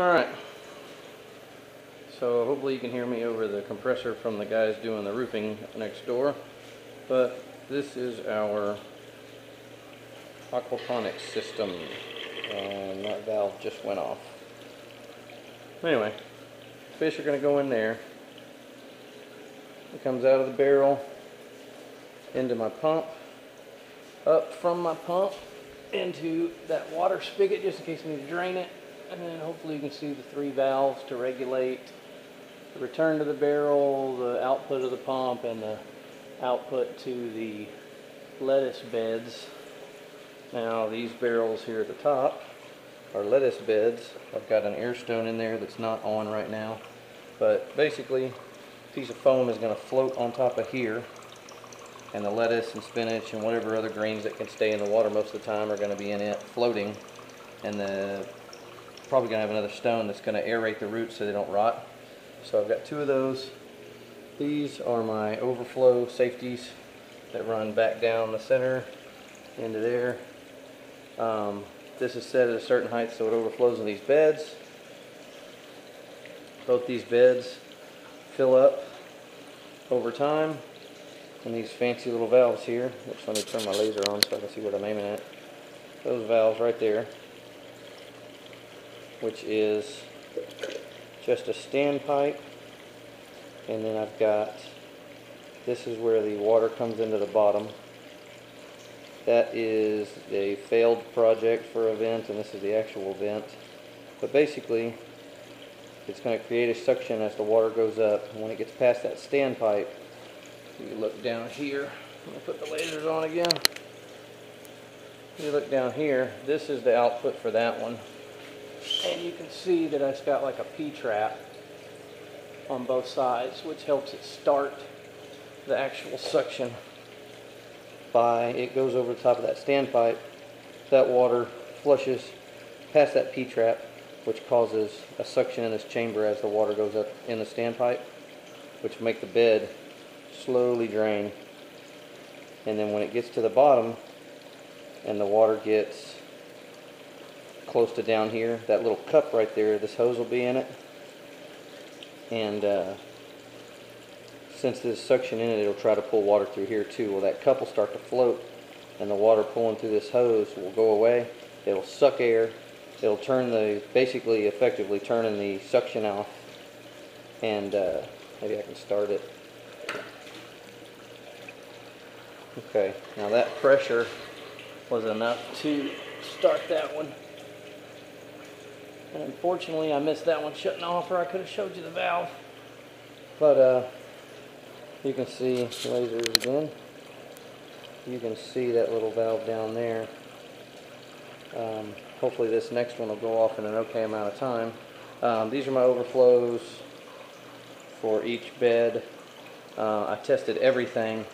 Alright. So hopefully you can hear me over the compressor from the guys doing the roofing next door. But this is our aquaponics system. And that valve just went off. Anyway, fish are going to go in there. It comes out of the barrel into my pump, up from my pump into that water spigot just in case I need to drain it. And then hopefully you can see the three valves to regulate the return to the barrel, the output of the pump, and the output to the lettuce beds. Now these barrels here at the top are lettuce beds. I've got an air stone in there that's not on right now. But basically, a piece of foam is going to float on top of here. And the lettuce and spinach and whatever other greens that can stay in the water most of the time are going to be in it floating. And the probably to have another stone that's to aerate the roots so they don't rot. So I've got two of those. These are my overflow safeties that run back down the center into there. Um, this is set at a certain height so it overflows in these beds. Both these beds fill up over time. And these fancy little valves here, which let me turn my laser on so I can see what I'm aiming at. Those valves right there, which is just a standpipe. And then I've got, this is where the water comes into the bottom. That is a failed project for a vent, and this is the actual vent. But basically, it's going to create a suction as the water goes up. And when it gets past that standpipe, you look down here. I'm going to put the lasers on again. You look down here, this is the output for that one. And you can see that it's got like a P-trap on both sides, which helps it start the actual suction by, it goes over the top of that standpipe. That water flushes past that P-trap, which causes a suction in this chamber as the water goes up in the standpipe, which make the bed slowly drain. And then when it gets to the bottom and the water gets close to down here, that little cup right there, this hose will be in it. And uh, since there's suction in it, it'll try to pull water through here too. Well, that cup will start to float and the water pulling through this hose will go away. It'll suck air. It'll turn the, basically effectively turning the suction off. And uh, maybe I can start it. Okay, now that pressure was enough to start that one. And unfortunately, I missed that one shutting off, or I could have showed you the valve. But uh, you can see lasers again. You can see that little valve down there. Um, hopefully this next one will go off in an okay amount of time. Um, these are my overflows for each bed. Uh, I tested everything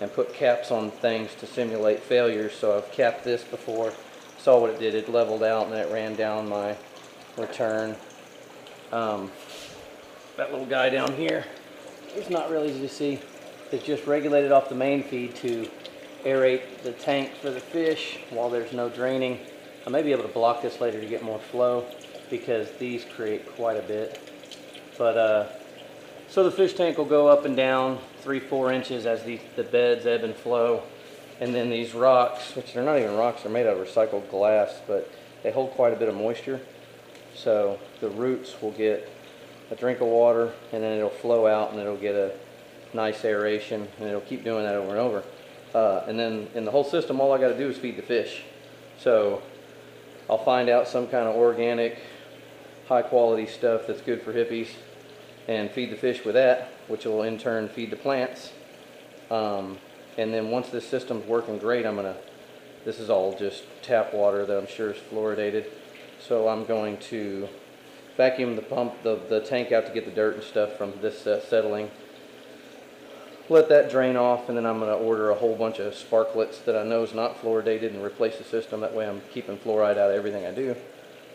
and put caps on things to simulate failures. So I've capped this before, saw what it did. It leveled out and then it ran down my return. Um, that little guy down here, it's not really easy to see. It's just regulated off the main feed to aerate the tank for the fish while there's no draining. I may be able to block this later to get more flow because these create quite a bit. But uh, so the fish tank will go up and down three, four inches as the, the beds ebb and flow. And then these rocks, which they're not even rocks, they're made out of recycled glass, but they hold quite a bit of moisture. So the roots will get a drink of water and then it'll flow out and it'll get a nice aeration and it'll keep doing that over and over. Uh, and then in the whole system, all I got to do is feed the fish. So I'll find out some kind of organic, high quality stuff that's good for hippies and feed the fish with that, which will in turn feed the plants. Um, and then once this system's working great, I'm gonna, this is all just tap water that I'm sure is fluoridated. So I'm going to vacuum the pump, the, the tank out to get the dirt and stuff from this uh, settling. Let that drain off, and then I'm going to order a whole bunch of Sparkletts that I know is not fluoridated and replace the system. That way I'm keeping fluoride out of everything I do.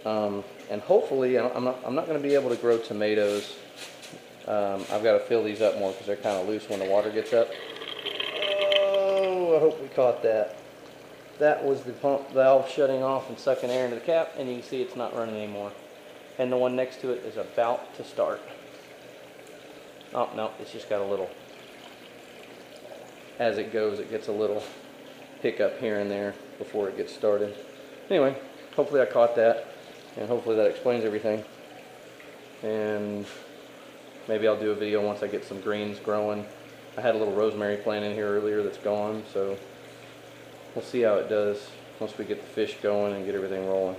Um, and hopefully, I'm not, I'm not going to be able to grow tomatoes. Um, I've got to fill these up more because they're kind of loose when the water gets up. Oh, I hope we caught that. That was the pump valve shutting off and sucking air into the cap, and you can see it's not running anymore. and the one next to it is about to start. Oh, no, it's just got a little, as it goes, it gets a little hiccup here and there before it gets started. Anyway, hopefully I caught that, and hopefully that explains everything. And maybe I'll do a video once I get some greens growing. I had a little rosemary plant in here earlier that's gone, so we'll see how it does once we get the fish going and get everything rolling.